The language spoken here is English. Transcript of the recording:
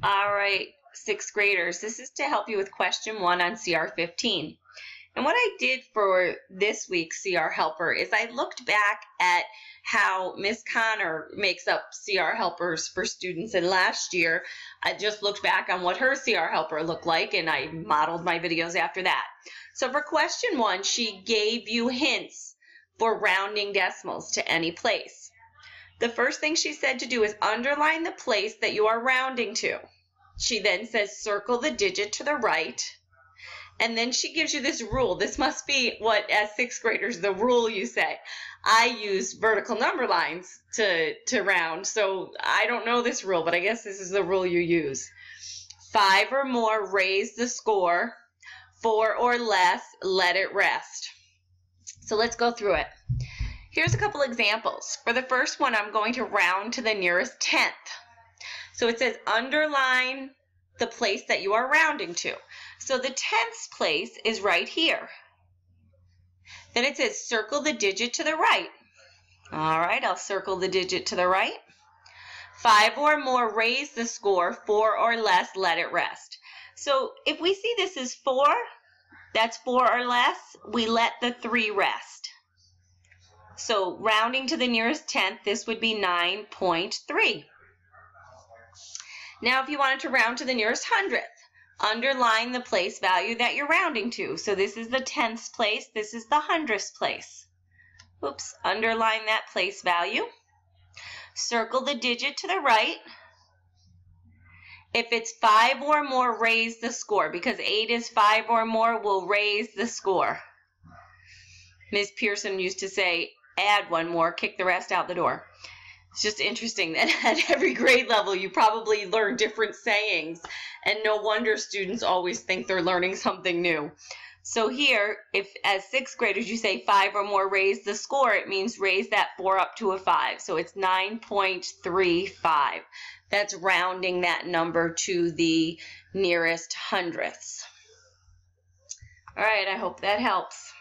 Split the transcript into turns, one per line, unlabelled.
All right, sixth graders, this is to help you with question one on CR 15. And what I did for this week's CR Helper is I looked back at how Miss Connor makes up CR Helpers for students. And last year, I just looked back on what her CR Helper looked like and I modeled my videos after that. So for question one, she gave you hints for rounding decimals to any place. The first thing she said to do is underline the place that you are rounding to. She then says circle the digit to the right. And then she gives you this rule. This must be what, as sixth graders, the rule you say. I use vertical number lines to, to round, so I don't know this rule, but I guess this is the rule you use. Five or more, raise the score. Four or less, let it rest. So let's go through it. Here's a couple examples. For the first one, I'm going to round to the nearest tenth. So it says underline the place that you are rounding to. So the tenths place is right here. Then it says circle the digit to the right. All right, I'll circle the digit to the right. Five or more, raise the score. Four or less, let it rest. So if we see this is four, that's four or less, we let the three rest. So rounding to the nearest tenth, this would be 9.3. Now if you wanted to round to the nearest hundredth, underline the place value that you're rounding to. So this is the tenths place, this is the hundredths place. Oops, underline that place value. Circle the digit to the right. If it's five or more, raise the score. Because eight is five or more, we'll raise the score. Ms. Pearson used to say, add one more, kick the rest out the door. It's just interesting that at every grade level you probably learn different sayings and no wonder students always think they're learning something new. So here, if as sixth graders you say five or more raise the score, it means raise that four up to a five. So it's 9.35. That's rounding that number to the nearest hundredths. All right, I hope that helps.